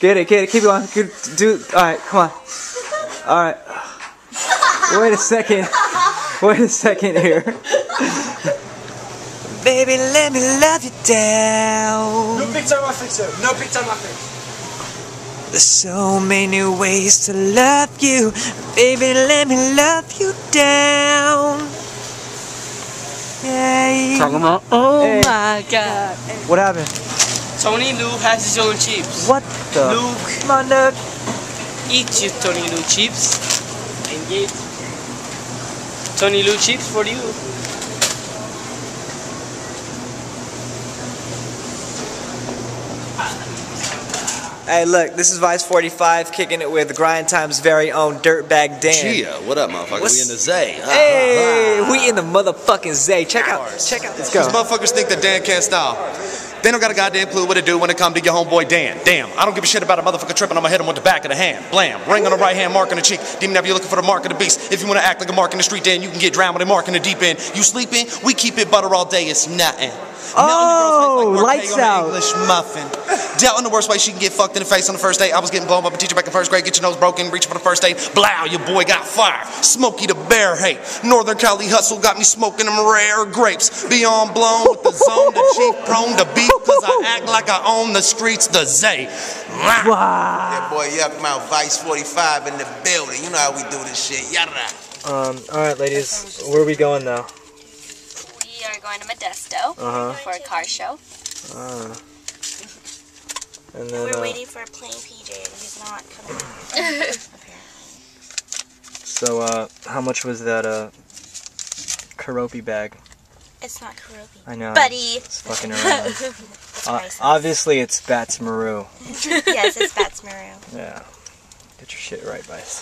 Get it, get it, keep going. Good, do. Alright, come on. Alright. Wait a second. Wait a second here. Baby, let me love you down. No pics on my face, sir. No pics on my face. There's so many ways to love you. Baby, let me love you down. Yay. Talking about, oh Hey. my god. What happened? Tony Lu has his own chips. What the? Luke, Mother. eat your Tony Lu chips and get Tony Lu chips for you. Hey, look, this is Vice 45 kicking it with Grind Time's very own Dirtbag Dan. Chia, what up, motherfucker? What's- We in the Zay. Ah, hey, ha, ha. we in the motherfucking Zay. Check out, check out. Let's go. These motherfuckers think that Dan can't style. They don't got a goddamn clue what to do when it come to your homeboy Dan. Damn, I don't give a shit about a motherfucker tripping. I'ma hit him with the back of the hand. Blam. Ring on the right hand, mark on the cheek. Demon, if you're looking for the mark of the beast. If you wanna act like a mark in the street, then you can get drowned with a mark in the deep end. You sleeping? We keep it butter all day. It's nothing. Oh, lights out. English muffin. Dealt in the worst way she can get fucked in the face on the first date. I was getting blown by a teacher back in first grade. Get your nose broken, reach for the first date. Blow, your boy got fire. Smokey the bear hate. Northern Cali hustle got me smoking them rare grapes. Beyond blown with the zone, the cheap prone to beef. Cause I act like I own the streets, the Zay. Wow. That boy Yuck Mouth Vice 45 in the building. You know how we do this shit. Yada. Um, alright, ladies, where are we going now? We are going to Modesto Uh-huh. for a car show. Uh, and then, We're uh, waiting for a plain PJ and he's not coming up here. so, uh, how much was that, uh, Karopi bag? It's not Karobi. I know. Buddy. It's fucking around. It's Uh, obviously, it's Bats Maru. yes, it's Bats Maru. Yeah. Get your shit right, Vice.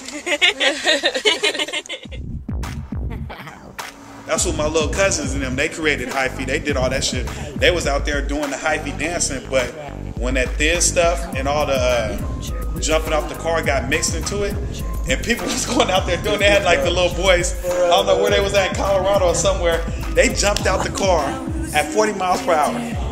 That's what my little cousins and them, they created hyphy. They did all that shit. They was out there doing the hyphy dancing, but when that thin stuff and all the uh, jumping off the car got mixed into it, and people was going out there doing, they had like the little boys, I don't know where they was at, Colorado or somewhere, they jumped out the car at 40 miles per hour.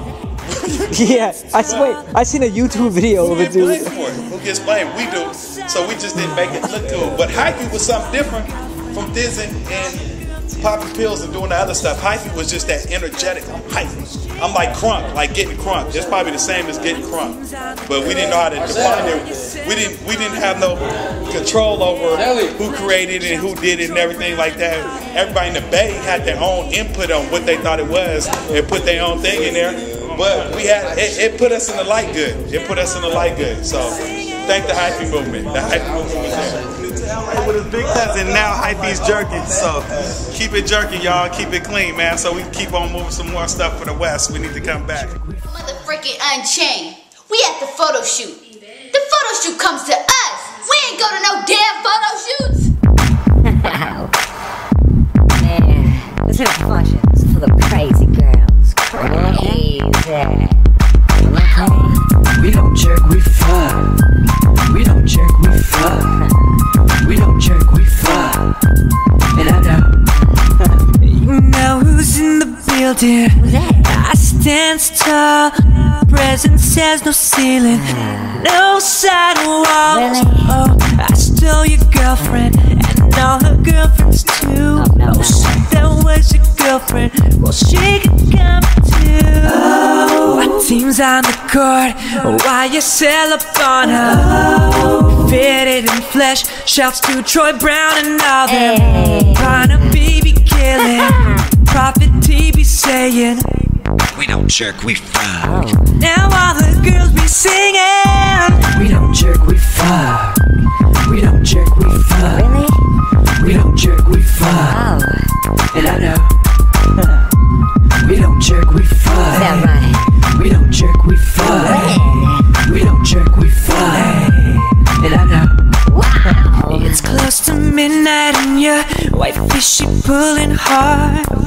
yeah, I wait. I seen a YouTube video of Who gets dude. blamed for it? Who gets blamed? We do. So we just didn't make it look good. But hyphy was something different from thizzing and popping pills and doing the other stuff. Hyphy was just that energetic. I'm hyphy. I'm like crunk, like getting crunk. It's probably the same as getting crunk. But we didn't know how to define it. We didn't we didn't have no control over who created it and who did it and everything like that. Everybody in the Bay had their own input on what they thought it was and put their own thing in there. But we had it, it put us in the light good. It put us in the light good. So thank the hyphy movement. The hyphy movement was there. With his big cousin, now hyphy's jerking. So keep it jerking, y'all. Keep it clean, man. So we keep on moving some more stuff for the West. We need to come back. Motherfucking Unchained. We at the photo shoot. The photo shoot comes to us. We ain't go to no damn photo shoots. Building. I stand tall. Presence has no ceiling, no sidewalls. Oh, I stole your girlfriend and all her girlfriends too. Oh, shit, that was your girlfriend. Well, she could come too. Oh, my team's on the court. Why you sell up on her? Oh. Fitted in flesh. Shouts to Troy Brown and all them. Barnaby be killing. Prophet T be saying. We don't jerk, we fuck. Now all the girls be singing. We don't jerk, we fuck.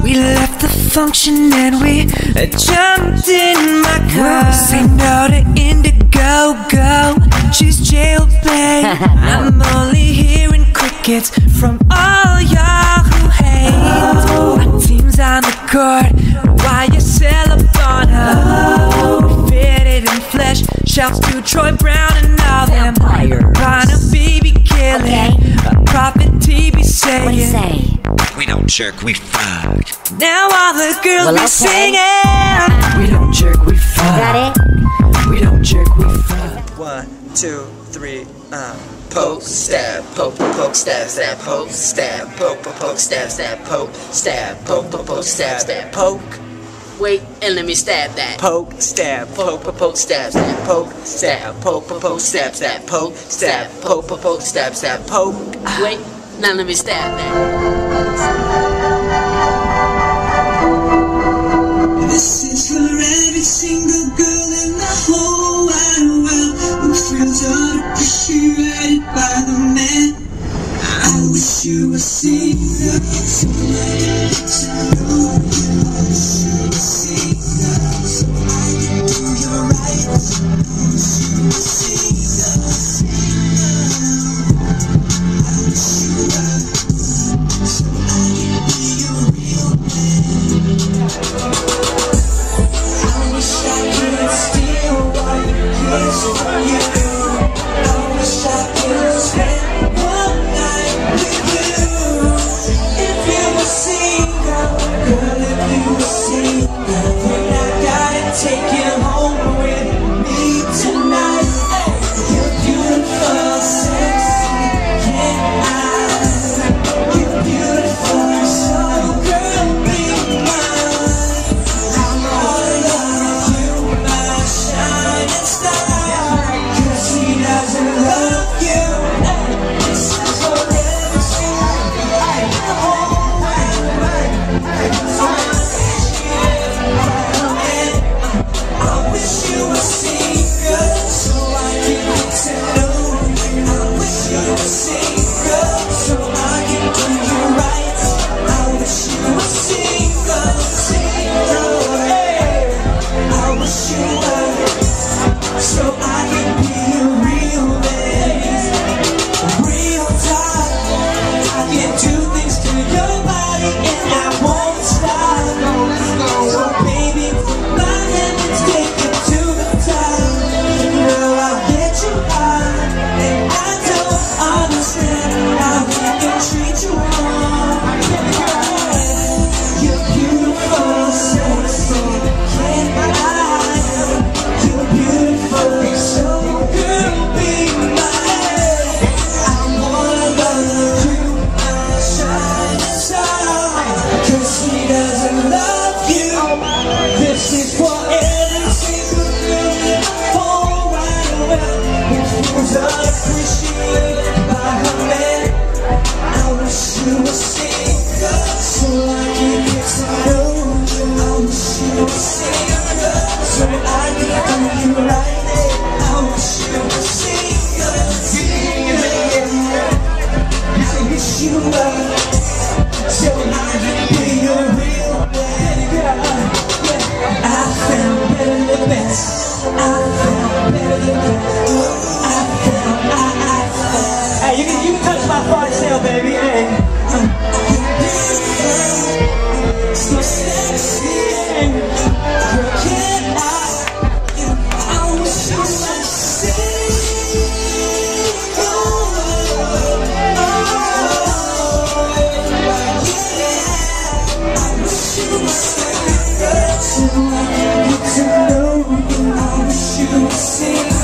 We left the function and we jumped in my car. Say no to Indigo, go. She's jailbait. I'm only hearing crickets from all y'all who hate. My team's on the court. Jerk, we fuck. Now all the girls Well, be okay. singing. We don't jerk, we fuck. Got it? We don't jerk, we fuck. One, two, three, uh. Poke, stab, poke, poke, stab, stab, poke, stab, poke, poke, poke, stab, stab, poke, stab, poke, poke, poke, stab, stab, poke, Wait, and let me stab that. poke, stab, poke, poke, poke, stab, stab, poke, stab, poke, poke, poke, stab, stab, poke, stab, poke, poke, poke, stab, stab, poke. Wait, now let me stab that. This for every single girl in the whole wide world who feels unappreciated by the man. I wish you were single,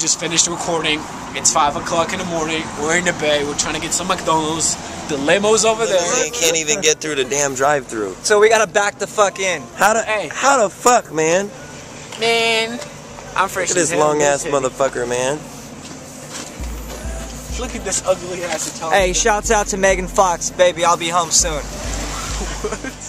just finished recording. It's 5 o'clock in the morning. We're in the bay. We're trying to get some McDonald's. The limo's over there. Literally can't even get through the damn drive-through. So we gotta back the fuck in. How the Hey. how the fuck, man? Man, I'm fresh Look at this long ass Look motherfucker, man. Look at this ugly ass Italian. Hey, shouts out to Megan Fox, baby. I'll be home soon.